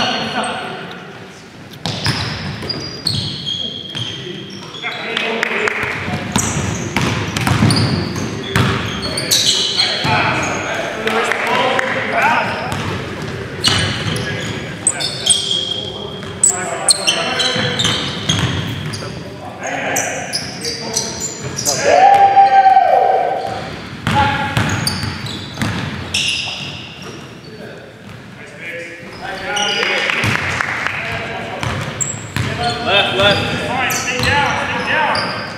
up, it's up. Left, left. Fine, stay down, stay down.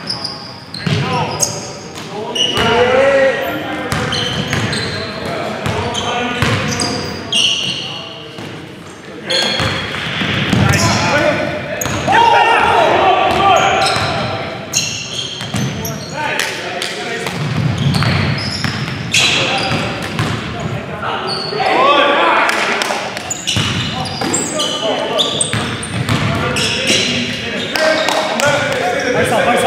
Stop, stop, stop.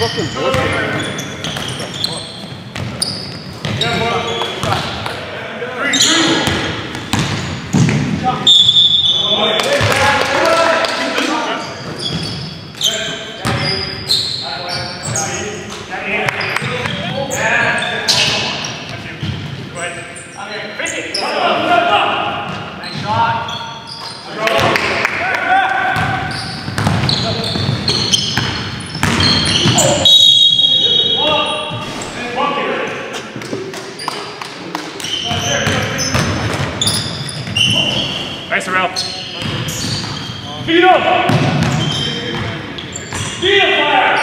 Go ahead. Pick it. Nice shot. Nice around. Feet up. Feet up.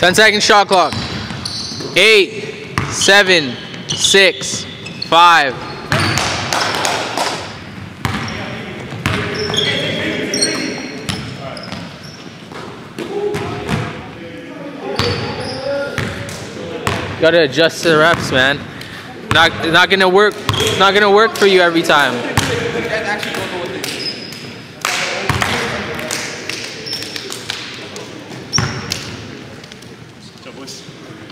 Ten second shot clock. Eight, seven, six, five. Gotta adjust to the reps, man. Not not gonna work. Not gonna work for you every time. Tchau, boys.